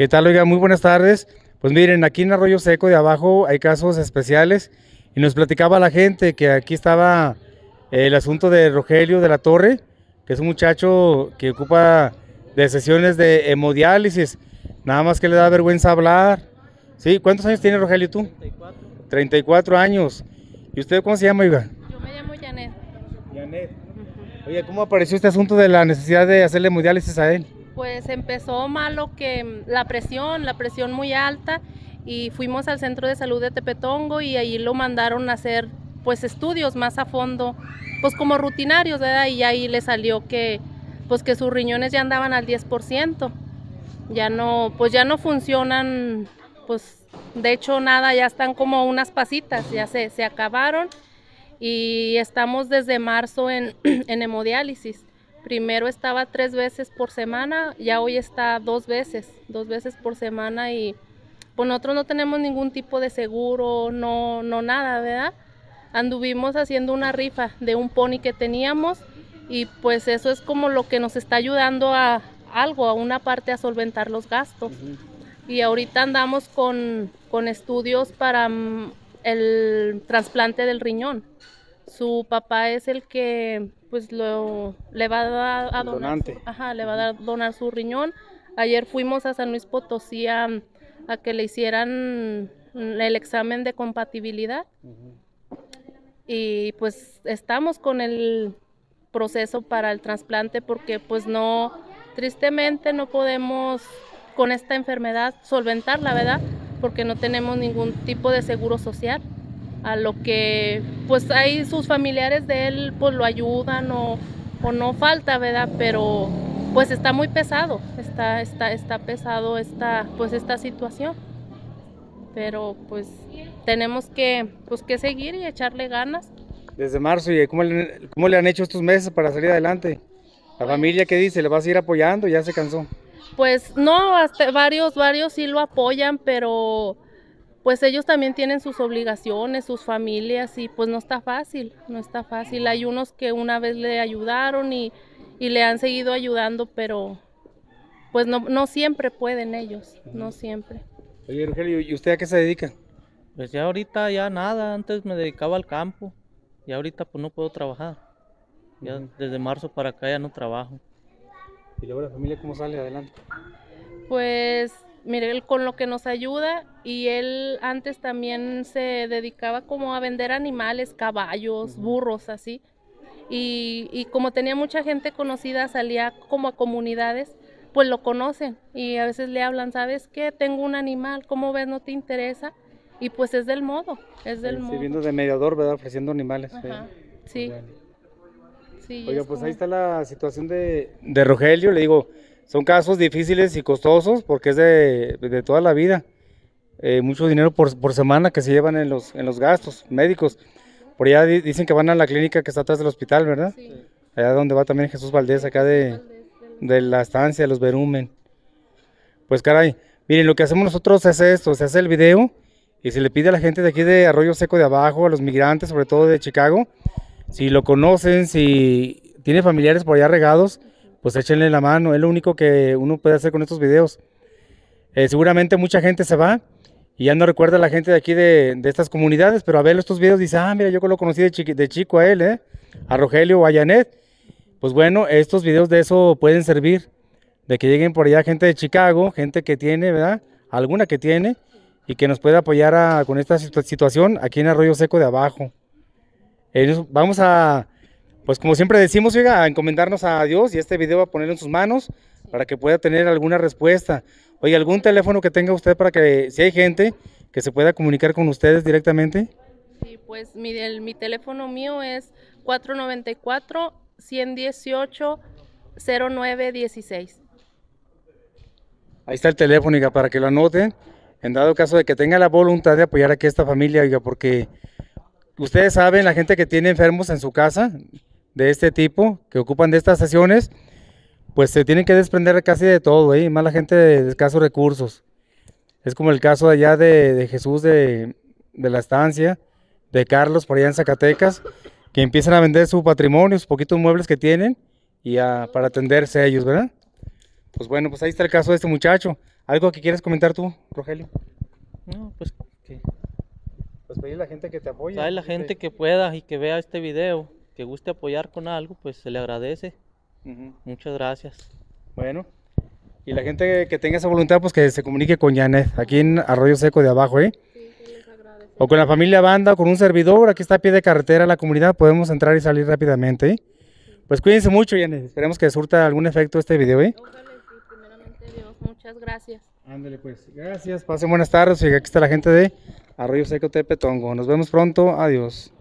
¿Qué tal, oiga? Muy buenas tardes. Pues miren, aquí en Arroyo Seco de abajo hay casos especiales y nos platicaba la gente que aquí estaba el asunto de Rogelio de la Torre, que es un muchacho que ocupa de sesiones de hemodiálisis, nada más que le da vergüenza hablar. ¿Sí? ¿Cuántos años tiene Rogelio tú? 34. 34 años. ¿Y usted cómo se llama, oiga? Yo me llamo Janet. Janet. Oye, ¿cómo apareció este asunto de la necesidad de hacerle hemodiálisis a él? Pues empezó malo que la presión, la presión muy alta y fuimos al centro de salud de Tepetongo y ahí lo mandaron a hacer pues estudios más a fondo, pues como rutinarios, ¿verdad? Y ahí le salió que pues que sus riñones ya andaban al 10%. Ya no, pues ya no funcionan, pues de hecho nada, ya están como unas pasitas, ya se, se acabaron y estamos desde marzo en, en hemodiálisis. Primero estaba tres veces por semana, ya hoy está dos veces, dos veces por semana y pues nosotros no tenemos ningún tipo de seguro, no, no nada, ¿verdad? Anduvimos haciendo una rifa de un pony que teníamos y pues eso es como lo que nos está ayudando a algo, a una parte a solventar los gastos. Y ahorita andamos con, con estudios para mm, el trasplante del riñón. Su papá es el que pues lo le va a, dar a donar, donante. su- ajá, le va a dar- donar su riñón. Ayer fuimos a San Luis Potosí a, a que le hicieran el examen de compatibilidad y pues estamos con el proceso para el trasplante porque pues no, tristemente no podemos con esta enfermedad solventarla, ¿verdad? Porque no tenemos ningún tipo de seguro social. A lo que pues ahí sus familiares de él pues lo ayudan o, o no falta, ¿verdad? Pero pues está muy pesado, está, está, está pesado esta, pues esta situación. Pero pues tenemos que, pues, que seguir y echarle ganas. Desde marzo, ¿y cómo le, cómo le han hecho estos meses para salir adelante? ¿La familia qué dice? ¿Le vas a ir apoyando? ¿Ya se cansó? Pues no, hasta varios, varios sí lo apoyan, pero pues ellos también tienen sus obligaciones, sus familias y pues no está fácil, no está fácil. Hay unos que una vez le ayudaron y, y le han seguido ayudando, pero pues no, no siempre pueden ellos, no siempre. Oye, Rogelio, ¿y usted a qué se dedica? Pues ya ahorita ya nada, antes me dedicaba al campo y ahorita pues no puedo trabajar. Ya desde marzo para acá ya no trabajo. ¿Y luego la familia cómo sale adelante? Pues mire, él con lo que nos ayuda y él antes también se dedicaba como a vender animales, caballos, burros, así. Y, y como tenía mucha gente conocida, salía como a comunidades, pues lo conocen y a veces le hablan, ¿sabes qué? Tengo un animal, ¿cómo ves? ¿No te interesa? Y pues es del modo, es del modo. Sirviendo de mediador, ¿verdad? Ofreciendo animales. Ajá, sí. sí, sí. Oiga, es pues como- ahí está la situación de, de Rogelio. Le digo, son casos difíciles y costosos porque es de, de toda la vida. Eh, mucho dinero por, por semana que se llevan en los, en los gastos médicos. Por allá di- dicen que van a la clínica que está atrás del hospital, ¿verdad? Sí. Allá donde va también Jesús Valdés, acá de, de la estancia, de los Verumen. Pues caray, miren, lo que hacemos nosotros es esto, se hace el video y se le pide a la gente de aquí de Arroyo Seco de Abajo, a los migrantes, sobre todo de Chicago, si lo conocen, si tiene familiares por allá regados, pues échenle la mano, es lo único que uno puede hacer con estos videos. Eh, seguramente mucha gente se va y ya no recuerda a la gente de aquí de, de estas comunidades, pero a ver estos videos dice, ah, mira, yo lo conocí de, chico a él, ¿eh? a Rogelio o a Janet. Pues bueno, estos videos de eso pueden servir, de que lleguen por allá gente de Chicago, gente que tiene, ¿verdad? Alguna que tiene y que nos pueda apoyar con esta situa- situación aquí en Arroyo Seco de Abajo. Eh, vamos a, pues como siempre decimos, oiga, a encomendarnos a Dios y este video va a ponerlo en sus manos para que pueda tener alguna respuesta. Oye, ¿algún teléfono que tenga usted para que, si hay gente, que se pueda comunicar con ustedes directamente? Sí, pues mi, el- mi teléfono mío es 494-118-0916. Ahí está el teléfono, oiga, para que lo anoten, en dado caso de que tenga la voluntad de apoyar aquí a esta familia, oiga, porque ustedes saben, la gente que tiene enfermos en su casa, de este tipo, que ocupan de estas sesiones, pues se tienen que desprender casi de todo, ¿eh? más la gente de escasos recursos. Es como el caso allá de, de Jesús de, de la estancia, de Carlos, por allá en Zacatecas, que empiezan a vender su patrimonio, sus poquitos muebles que tienen, y a- para atenderse a ellos, ¿verdad? Pues bueno, pues ahí está el caso de este muchacho. ¿Algo que quieres comentar tú, Rogelio? No, pues que Pues pedir a la gente que te apoye. hay la gente que pueda y que vea este video, que guste apoyar con algo, pues se le agradece. Muchas gracias. Bueno. Y la gente que tenga esa voluntad, pues que se comunique con Janet, aquí en Arroyo Seco de abajo, ¿eh? O con la familia Banda o con un servidor, aquí está a pie de carretera la comunidad, podemos entrar y salir rápidamente, ¿eh? Pues cuídense mucho, Janet. Esperemos que surta algún efecto este video, ¿eh? Ojalá sí, primeramente Dios. Muchas gracias. Ándale, pues. Gracias. Pasen buenas tardes. Y aquí está la gente de Arroyo Seco Tepetongo. Nos vemos pronto. Adiós.